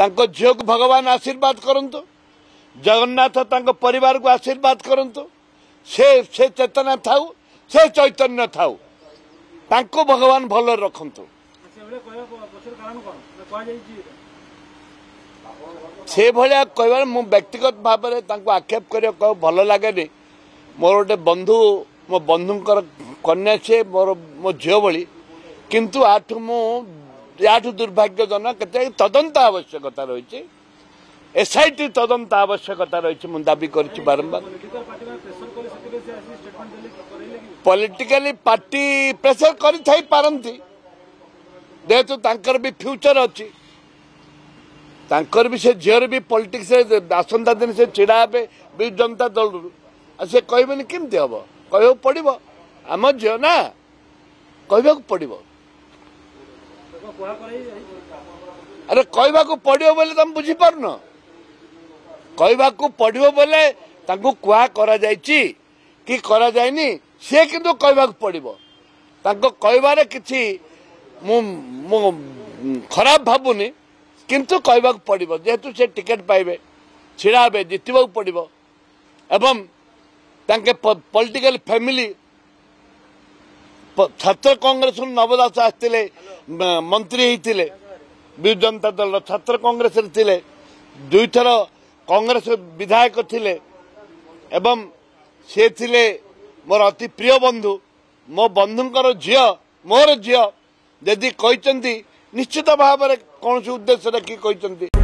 ତାଙ୍କ ଝିଅକୁ ଭଗବାନ ଆଶୀର୍ବାଦ କରନ୍ତୁ ଜଗନ୍ନାଥ ତାଙ୍କ ପରିବାରକୁ ଆଶୀର୍ବାଦ କରନ୍ତୁ ସେ ସେ ଚେତନା ଥାଉ ସେ ଚୈତନ୍ୟ ଥାଉ ତାଙ୍କୁ ଭଗବାନ ଭଲ ରଖନ୍ତୁ ସେଭଳିଆ କହିବାରେ ମୁଁ ବ୍ୟକ୍ତିଗତ ଭାବରେ ତାଙ୍କୁ ଆକ୍ଷେପ କରିବାକୁ ଭଲ ଲାଗେନି ମୋର ଗୋଟେ ବନ୍ଧୁ ମୋ ବନ୍ଧୁଙ୍କର କନ୍ୟା ସିଏ ମୋର ମୋ ଝିଅ ଭଳି କିନ୍ତୁ ଆଠୁ ମୁଁ ୟାଠୁ ଦୁର୍ଭାଗ୍ୟଜନକ କେତେ ତଦନ୍ତ ଆବଶ୍ୟକତା ରହିଛି এসআইটি তদন্ত আবশ্যকতা রয়েছে মু দাবি করছি বারম্বার পলিটিকালি পার্টি প্রেসর করে থাই পারন্তি যেহেতু তাঁকর বি ফ্যুচর অছি তাঁকর বি সে ঝিওর বি পলিটিক্স আসন্তা দিন সে ছিড়া হবে বিজু জনতা দলর আর সে কহবেনি কেমতি হব কহবাক পড়ব আমার ঝিও না কহবাক পড়ব ଆରେ କହିବାକୁ ପଡିବ ବୋଲେ ତମେ ବୁଝିପାରୁନ କହିବାକୁ ପଡିବ ବୋଲେ ତାଙ୍କୁ କୁହା କରାଯାଇଛି କି କରାଯାଇନି ସେ କିନ୍ତୁ କହିବାକୁ ପଡିବ ତାଙ୍କ କହିବାରେ କିଛି ମୁଁ ମୁଁ ଖରାପ ଭାବୁନି କିନ୍ତୁ କହିବାକୁ ପଡିବ ଯେହେତୁ ସେ ଟିକେଟ୍ ପାଇବେ ଛିଡ଼ା ହେବେ ଜିତିବାକୁ ପଡିବ ଏବଂ ତାଙ୍କେ ପଲିଟିକାଲ ଫ୍ୟାମିଲି ଛାତ୍ର କଂଗ୍ରେସରୁ ନବ ଦାସ ଆସିଥିଲେ ମନ୍ତ୍ରୀ ହେଇଥିଲେ ବିଜୁ ଜନତା ଦଳର ଛାତ୍ର କଂଗ୍ରେସରେ ଥିଲେ ଦୁଇଥର କଂଗ୍ରେସ ବିଧାୟକ ଥିଲେ ଏବଂ ସେ ଥିଲେ ମୋର ଅତି ପ୍ରିୟ ବନ୍ଧୁ ମୋ ବନ୍ଧୁଙ୍କର ଝିଅ ମୋର ଝିଅ ଯଦି କହିଛନ୍ତି ନିଶ୍ଚିତ ଭାବରେ କୌଣସି ଉଦ୍ଦେଶ୍ୟ ରଖି କହିଛନ୍ତି